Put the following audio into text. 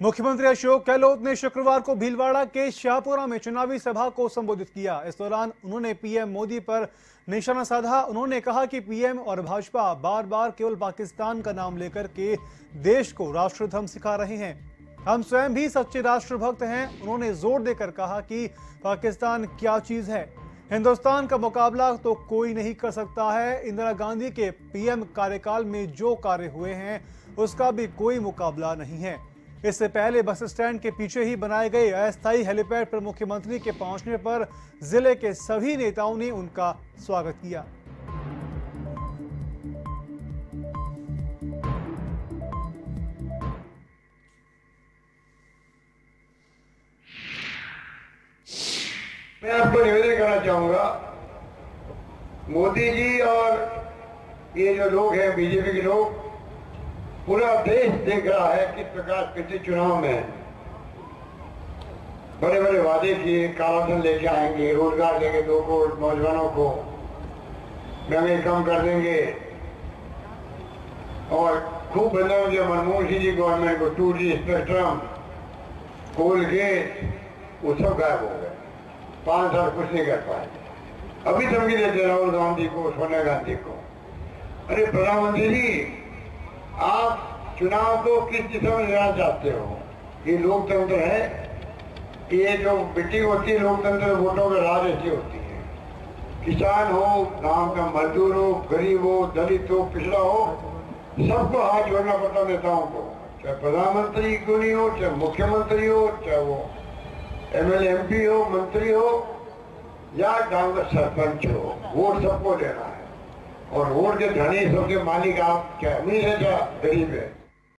मुख्यमंत्री अशोक गहलोत ने शुक्रवार को भीलवाड़ा के शाहपुरा में चुनावी सभा को संबोधित किया। इस दौरान उन्होंने पीएम मोदी पर निशाना साधा। उन्होंने कहा कि पीएम और भाजपा बार बार केवल पाकिस्तान का नाम लेकर के देश को राष्ट्रधर्म सिखा रहे हैं। हम स्वयं भी सच्चे राष्ट्रभक्त हैं। उन्होंने ज़ोर देकर कहा कि पाकिस्तान क्या चीज़ है? हिंदुस्तान का मुकाबला तो कोई नहीं कर सकता है। इंदिरा गांधी के पीएम कार्यकाल में जो कार्य हुए हैं, उसका भी कोई मुकाबला नहीं है। इससे पहले बस स्टैंड के पीछे ही बनाए गए अस्थायी हेलीपैड पर मुख्यमंत्री के पहुँचने पर ज़िले के सभी नेताओं ने उनका स्वागत किया। मैं आपको निवेदन करना चाहूँगा, मोदी जी और ये जो लोग हैं, बीजेपी के लोग पूरा देश देख रहा है किस प्रकार पिछले चुनाव में बड़े बड़े वादे किए कालाधन लेके आएँगे, रोज़गार देंगे दो करोड़ नौजवानों को महँगे कम कर देंगे। और खूब बदलाव दिया मनमोहन सिंह जी, गवर्नमेंट को two G, spectrum, coal gate, वो सब गायब हो गए। पाँच साल कुछ नहीं कर पाए। अभी धमकी देते राहुल गांधी को, सोनिया गांधी को। अरे प्रधानमंत्री जी आप चुनाव को किस दिशा में लेना चाहते हो? ये लोकतंत्र है ये जो मीटिंग होती है लोकतंत्र वोटों का राज ऐसी होती है। किसान हो, गाँव का मजदूर हो, गरीब हो, दलित हो, पिछड़ा हो, सबको हाथ जोड़ना पड़ता नेताओं को। चाहे प्रधानमंत्री क्यों नहीं हो, चाहे मुख्यमंत्री हो, चाहे वो एमएलए, एमपी हो, मंत्री हो, या गाँव का सरपंच हो, वोट सबको देना है। और वोट के धनी सबके मालिक आप क्या? उम्मीद है क्या? गरीब है?